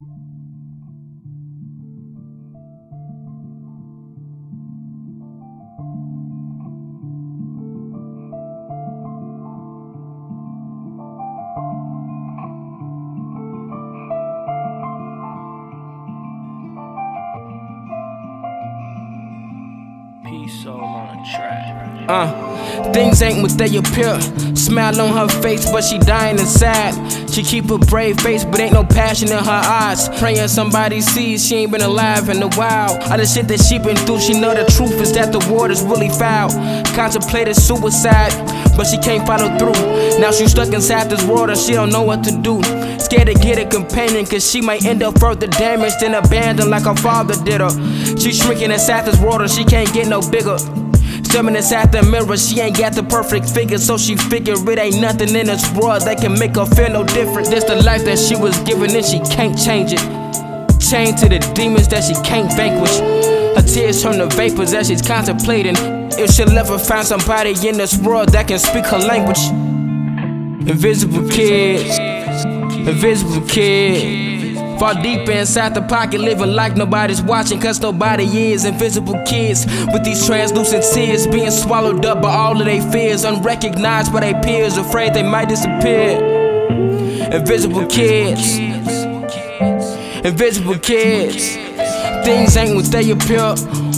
Peace Uh, things ain't what they appear. Smile on her face, but she dying inside. She keep a brave face, but ain't no passion in her eyes. Praying somebody sees she ain't been alive in a while. All the shit that she been through, she know the truth is that the water's really foul. Contemplated suicide, but she can't follow through. Now she stuck inside this world and she don't know what to do. Scared to get a companion, cause she might end up further damaged and abandoned like her father did her. She's shrinking inside this world and she can't get no bigger. Staring inside the mirror, she ain't got the perfect figure, so she figure it ain't nothing in this world that can make her feel no different. This the life that she was given and she can't change it. Chained to the demons that she can't vanquish. Her tears turn to vapors as she's contemplating if she'll ever find somebody in this world that can speak her language. Invisible kids, invisible kids. Fall deep inside the pocket, living like nobody's watching, cause nobody is. Invisible kids with these translucent tears being swallowed up by all of their fears, unrecognized by their peers, afraid they might disappear. Invisible kids, invisible kids. Things ain't what they appear.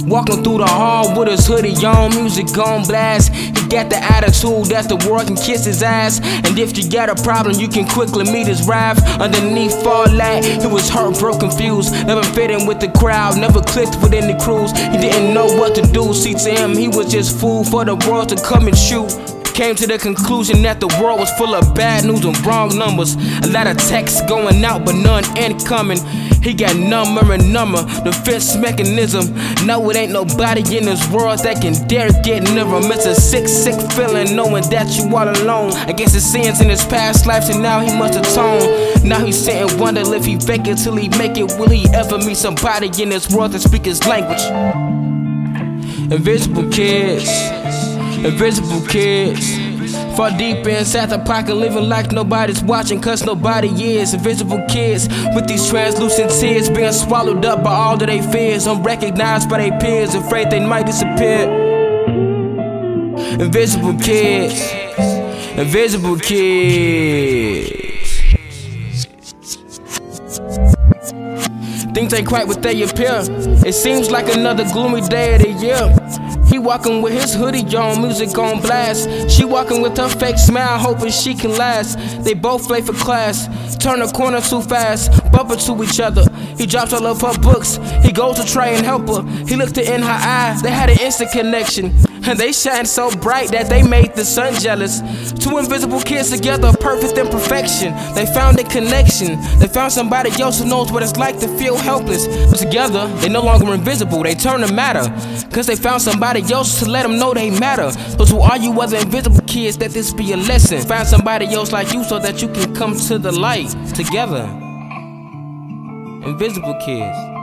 Walking through the hall with his hoodie on, music on blast. He got the attitude that the world can kiss his ass. And if you got a problem, you can quickly meet his wrath. Underneath all that, he was hurt, broke, confused. Never fit in with the crowd, never clicked with any crews. He didn't know what to do. See, to him, he was just fool for the world to come and shoot. Came to the conclusion that the world was full of bad news and wrong numbers. A lot of texts going out, but none incoming. He got number and number, the defense mechanism. No, it ain't nobody in this world that can dare get near him. It's a sick, sick feeling knowing that you all alone. Guess his sins in his past lives, and now he must atone. Now he's sitting wonder if he fake it till he make it. Will he ever meet somebody in this world that speak his language? Invisible kids, invisible kids. Far deep inside the pocket, living like nobody's watching, cause nobody is. Invisible kids with these translucent tears being swallowed up by all of their fears, unrecognized by their peers, afraid they might disappear. Invisible kids, invisible kids. Things ain't quite what they appear. It seems like another gloomy day of the year. He walking with his hoodie on, music on blast. She walking with her fake smile, hoping she can last. They both late for class, turn a corner too fast, bump into each other. He drops all of her books, he goes to try and help her. He looked her in her eyes, they had an instant connection. And they shine so bright that they made the sun jealous. Two invisible kids together, perfect imperfection. They found a connection. They found somebody else who knows what it's like to feel helpless. But together, they no longer invisible, they turn to matter. Cause they found somebody else to let them know they matter. So to all you other invisible kids, that this be a lesson. Find somebody else like you so that you can come to the light together. Invisible kids.